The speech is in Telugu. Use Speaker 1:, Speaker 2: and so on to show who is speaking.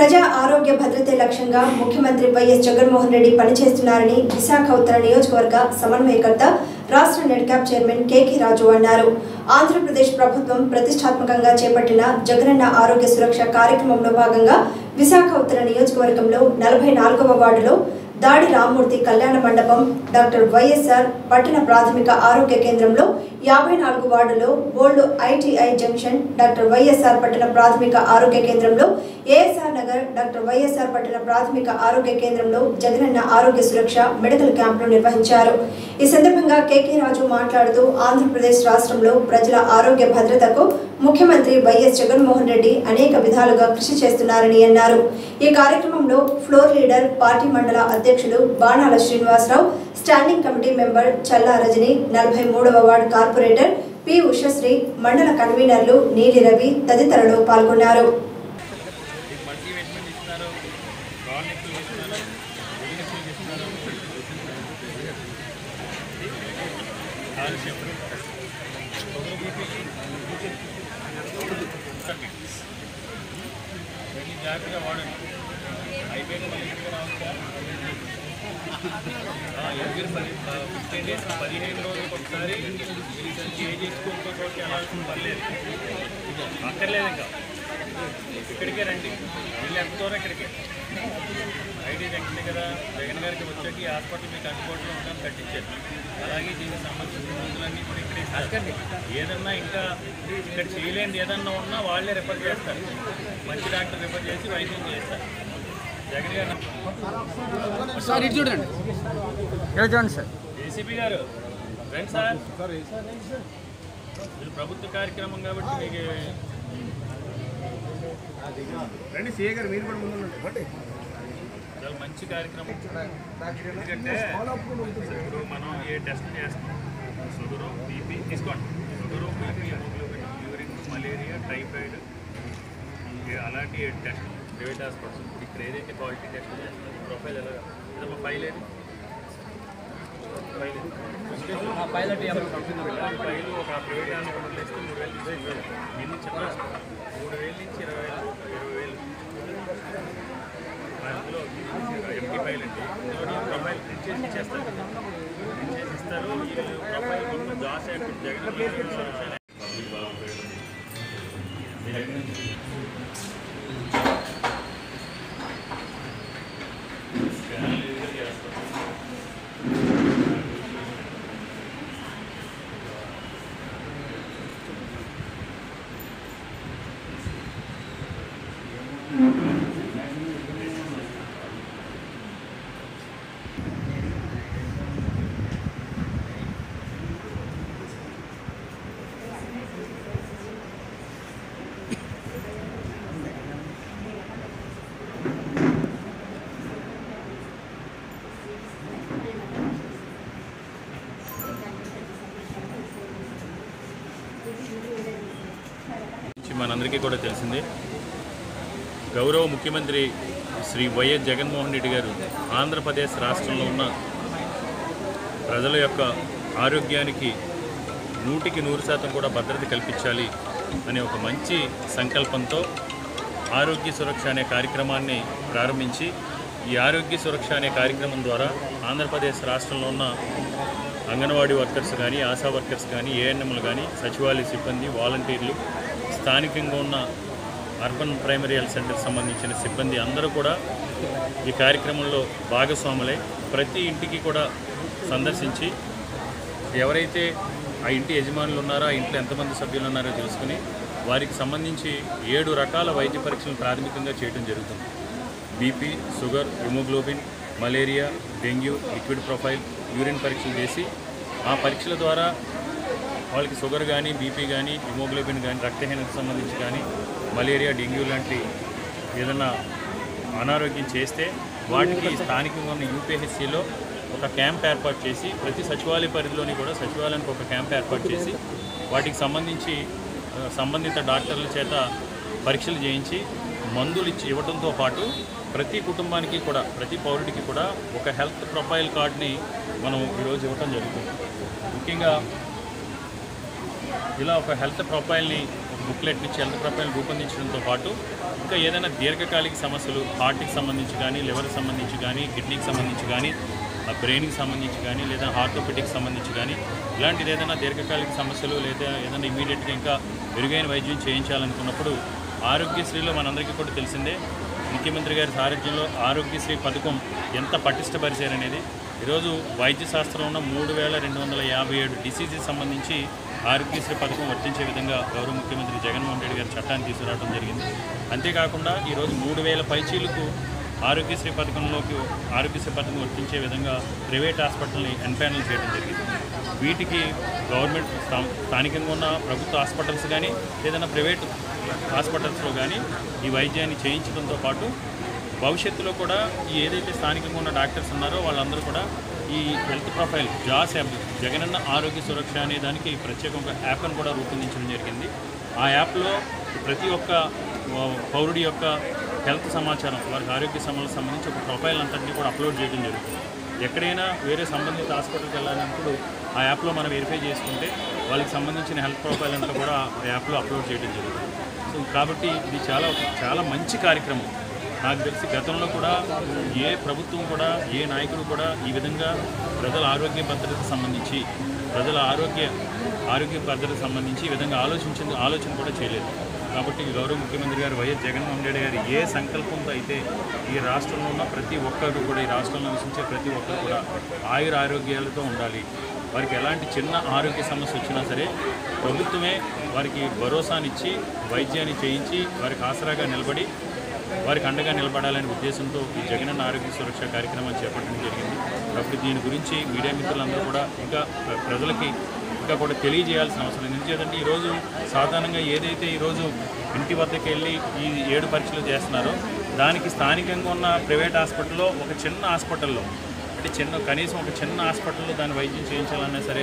Speaker 1: ప్రజా ఆరోగ్య భద్రతే లక్ష్యంగా ముఖ్యమంత్రి వైఎస్ జగన్మోహన్ రెడ్డి పనిచేస్తున్నారని విశాఖ ఉత్తర నియోజకవర్గ సమన్వయకర్త రాష్ట్ర నెడ్క్యాప్ చైర్మన్ కేకే రాజు అన్నారు. ఆంధ్రప్రదేశ్ ప్రభుత్వం ప్రతిష్టాత్మకంగా చేపట్టిన జగనన్న ఆరోగ్య సురక్ష కార్యక్రమంలో భాగంగా విశాఖ ఉత్తర నియోజకవర్గంలో నలభై నాలుగవ వార్డులో దాడి రామ్మూర్తి కళ్యాణ మండపం డాక్టర్ వైఎస్ఆర్ పట్టణ ప్రాథమిక ఆరోగ్య కేంద్రంలో యాభై నాలుగు వార్డులో old ITI junction doctor YSR పట్టణ ప్రాథమిక ఆరోగ్య కేంద్రంలో ఏఎస్ఆర్ నగర్ డాక్టర్ వైఎస్ఆర్ పట్టణ ప్రాథమిక ఆరోగ్య కేంద్రంలో జగనన్న ఆరోగ్య సురక్ష మెడికల్ క్యాంపును నిర్వహించారు. ఈ సందర్భంగా కేకే రాజు మాట్లాడుతూ ఆంధ్రప్రదేశ్ రాష్ట్రంలో ప్రజల ఆరోగ్య భద్రతకు ముఖ్యమంత్రి వైఎస్ జగన్మోహన్ రెడ్డి అనేక విధాలుగా కృషి చేస్తున్నారని అన్నారు. ఈ కార్యక్రమంలో ఫ్లోర్ లీడర్ పార్టీ మండల అధ్యక్షుడు Banala Srinivasarao standing committee member Challa Rajani నలభై మూడవ వార్డు కార్పొరేటర్ పి ఉషశ్రీ మండల కన్వీనర్లు నీలి రవి తదితరులు పాల్గొన్నారు.
Speaker 2: జాగ్రత్తగా వాడండి ఎవరి పది ఫిఫ్టీన్ డేస్ పదిహేను రోజులకు ఒకసారి ఏ చేసుకోకపోతే వెళ్ళాల్సిన పర్లేదు అక్కర్లేదు ఇంకా ఇక్కడికే రండి వీళ్ళు ఎంత ఇక్కడికే ఐడి జంక్షన్ కదా జగన్ గారికి వచ్చాక హాస్పిటల్ మీకు అందుబాటులో ఉండడానికి కట్టించారు అలాగే దీనికి సంబంధించిన మందులన్నీ కూడా ఇక్కడే ఇస్తారు ఏదన్నా ఇంకా ఇక్కడ చేయలేనిది ఏదన్నా ఉన్నా వాళ్ళే రిఫర్ చేస్తారు మంచి డాక్టర్ రిఫర్ చేసి వైద్యం చేస్తారు
Speaker 3: సార్ ఇటు చూడండి. ఇక్కడ చూడండి సార్.
Speaker 2: ఏసీపీ గారు రండి సార్. ఇది ప్రభుత్వ కార్యక్రమం కాబట్టి మీకు
Speaker 4: రండి సీఏ గారు మీరు కూడా ముందు. బట్టి
Speaker 2: చాలా మంచి కార్యక్రమం ఎందుకంటే ఇప్పుడు మనం ఏ టెస్ట్ చేస్తాం షుగరు బీపీ తీసుకోండి. Sugar BP haemoglobin urine malaria typhoid ఏ అలాంటి టెస్ట్ ప్రైవేట్ హాస్పిటల్స్ ఇప్పుడు ఇక్కడ ఏదైతే క్వాలిటీ టెస్ట్ చేస్తున్నారు ప్రొఫైల్ ఎలా ఇదమ్మా ఫైల్ ఏది? ఫైల్ ఫైల్ ఒక ప్రైవేట్ హాస్పిటల్ ఇస్తే మూడు వేలు తీసుకుంటారు దీన్ని చిన్న మూడు వేల నుంచి ఇరవై వేలు ఇరవై వేలు. అందులో ఎంపీ ఫైల్ అండి. ఇందులో ప్రొఫైల్ ప్రింట్ చేసి ఇచ్చేస్తారు ప్రింట్ చేసి ఇస్తారు. ఈ ప్రొఫైల్ ముందు దాస్ జగన్ గురించి మనందరికీ కూడా తెలిసిందే. గౌరవ ముఖ్యమంత్రి శ్రీ వైఎస్ జగన్మోహన్ రెడ్డి గారు ఆంధ్రప్రదేశ్ రాష్ట్రంలో ఉన్న ప్రజల యొక్క ఆరోగ్యానికి నూటికి నూరు శాతం కూడా భద్రత కల్పించాలి అనే ఒక మంచి సంకల్పంతో ఆరోగ్య సురక్ష అనే కార్యక్రమాన్ని ప్రారంభించి ఈ ఆరోగ్య సురక్ష అనే కార్యక్రమం ద్వారా ఆంధ్రప్రదేశ్ రాష్ట్రంలో ఉన్న అంగన్వాడీ వర్కర్స్ కానీ ఆశా వర్కర్స్ కానీ ఏఎన్ఎంలు కానీ సచివాలయ సిబ్బంది వాలంటీర్లు స్థానికంగా ఉన్న అర్బన్ ప్రైమరీ హెల్త్ సెంటర్కి సంబంధించిన సిబ్బంది అందరూ కూడా ఈ కార్యక్రమంలో భాగస్వాములై ప్రతి ఇంటికి కూడా సందర్శించి ఎవరైతే ఆ ఇంటి యజమానులు ఉన్నారో ఆ ఇంట్లో ఎంతమంది సభ్యులు ఉన్నారో తెలుసుకుని వారికి సంబంధించి ఏడు రకాల వైద్య పరీక్షలను ప్రాథమికంగా చేయడం జరుగుతుంది. BP sugar haemoglobin malaria dengue lipid profile urine పరీక్షలు చేసి ఆ పరీక్షల ద్వారా వాళ్ళకి షుగర్ కానీ బీపీ కానీ హిమోగ్లోబిన్ కానీ రక్తహీనతకు సంబంధించి కానీ మలేరియా డెంగ్యూ లాంటి ఏదైనా అనారోగ్యం చేస్తే వాటికి స్థానికంగా ఉన్న యూపీహెచ్సిలో ఒక క్యాంప్ ఏర్పాటు చేసి ప్రతి సచివాలయ పరిధిలోని కూడా సచివాలయానికి ఒక క్యాంప్ ఏర్పాటు చేసి వాటికి సంబంధించి సంబంధిత డాక్టర్ల చేత పరీక్షలు చేయించి మందులు ఇచ్చి ఇవ్వడంతో పాటు ప్రతి కుటుంబానికి కూడా ప్రతి పౌరుడికి కూడా ఒక హెల్త్ ప్రొఫైల్ కార్డ్ని మనం ఈరోజు ఇవ్వటం జరుగుతుంది. ముఖ్యంగా ఇలా ఒక హెల్త్ ప్రొఫైల్ని బుక్లెట్ నుంచి హెల్త్ ప్రొఫైల్ రూపొందించడంతో పాటు ఇంకా ఏదైనా దీర్ఘకాలిక సమస్యలు హార్ట్కి సంబంధించి కానీ లివర్కి సంబంధించి కానీ కిడ్నీకి సంబంధించి కానీ ఆ బ్రెయిన్కి సంబంధించి కానీ లేదా ఆర్థోపెటిక్కి సంబంధించి కానీ ఇలాంటిది ఏదైనా దీర్ఘకాలిక సమస్యలు లేదా ఏదైనా ఇమీడియట్గా ఇంకా మెరుగైన వైద్యం చేయించాలనుకున్నప్పుడు ఆరోగ్యశ్రీలో మనందరికీ కూడా తెలిసిందే ముఖ్యమంత్రి గారి సారథ్యంలో ఆరోగ్యశ్రీ పథకం ఎంత పటిష్టపరిచారనేది ఈరోజు వైద్య శాస్త్రంలో ఉన్న మూడు వేల రెండు వందల యాభై ఏడు డిసీజెస్ సంబంధించి ఆరోగ్యశ్రీ పథకం వర్తించే విధంగా గౌరవ ముఖ్యమంత్రి జగన్మోహన్ రెడ్డి గారు చట్టాన్ని తీసుకురావడం జరిగింది. అంతేకాకుండా ఈరోజు మూడు వేల పైచీలకు ఆరోగ్యశ్రీ పథకంలోకి ఆరోగ్యశ్రీ పథకం వర్తించే విధంగా ప్రైవేట్ హాస్పిటల్ని ఎన్పానల్ చేయడం జరిగింది. వీటికి గవర్నమెంట్ స్థా- స్థానికంగా ఉన్న ప్రభుత్వ హాస్పిటల్స్ కానీ ఏదైనా ప్రైవేట్ హాస్పిటల్స్లో కానీ ఈ వైద్యాన్ని చేయించడంతో పాటు భవిష్యత్తులో కూడా ఈ ఏదైతే స్థానికంగా ఉన్న డాక్టర్స్ ఉన్నారో వాళ్ళందరూ కూడా ఈ హెల్త్ ప్రొఫైల్ జాస్ యాప్ జగనన్న ఆరోగ్య సురక్ష అనే దానికి ప్రత్యేకంగా యాప్ను కూడా రూపొందించడం జరిగింది. ఆ యాప్లో ప్రతి ఒక్క పౌరుడి యొక్క హెల్త్ సమాచారం వారికి ఆరోగ్య సమస్యలకు సంబంధించి ఒక ప్రొఫైల్ అంతటిని కూడా అప్లోడ్ చేయడం జరుగుతుంది. ఎక్కడైనా వేరే సంబంధిత హాస్పిటల్కి వెళ్ళాలన్నప్పుడు ఆ యాప్లో మనం వెరిఫై చేసుకుంటే వాళ్ళకి సంబంధించిన హెల్త్ ప్రొఫైల్ అంతా కూడా ఆ యాప్లో అప్లోడ్ చేయడం జరుగుతుంది. సో కాబట్టి ఇది చాలా చాలా మంచి కార్యక్రమం. నాకు తెలిసి గతంలో కూడా ఏ ప్రభుత్వం కూడా ఏ నాయకుడు కూడా ఈ విధంగా ప్రజల ఆరోగ్య భద్రతకు సంబంధించి ప్రజల ఆరోగ్య ఆరోగ్య భద్రతకు సంబంధించి ఈ విధంగా ఆలోచించింది ఆలోచన కూడా చేయలేదు. కాబట్టి గౌరవ ముఖ్యమంత్రి గారు వైఎస్ జగన్మోహన్ రెడ్డి గారు ఏ సంకల్పంతో అయితే ఈ రాష్ట్రంలో ఉన్న ప్రతి ఒక్కరు కూడా ఈ రాష్ట్రంలో నివసించే ప్రతి ఒక్కరు కూడా ఆయుర ఆరోగ్యాలతో ఉండాలి. వారికి ఎలాంటి చిన్న ఆరోగ్య సమస్య వచ్చినా సరే ప్రభుత్వమే వారికి భరోసానిచ్చి వైద్యాన్ని చేయించి వారికి ఆసరాగా నిలబడి వారికి అండగా నిలబడాలనే ఉద్దేశంతో ఈ జగనన్న ఆరోగ్య సురక్ష కార్యక్రమాన్ని చేపట్టడం జరిగింది. కాబట్టి దీని గురించి మీడియా మిత్రులందరూ కూడా ఇంకా ప్రజలకి ఇంకా కూడా తెలియజేయాల్సిన అవసరం ఉంది ఎందుకంటే ఈరోజు సాధారణంగా ఏదైతే ఈరోజు ఇంటి వద్దకు వెళ్ళి ఈ ఏడు పరీక్షలు చేస్తున్నారో దానికి స్థానికంగా ఉన్న ప్రైవేట్ హాస్పిటల్లో ఒక చిన్న హాస్పిటల్లో అంటే చిన్న కనీసం ఒక చిన్న హాస్పిటల్లో దాన్ని వైద్యం చేయించాలన్నా సరే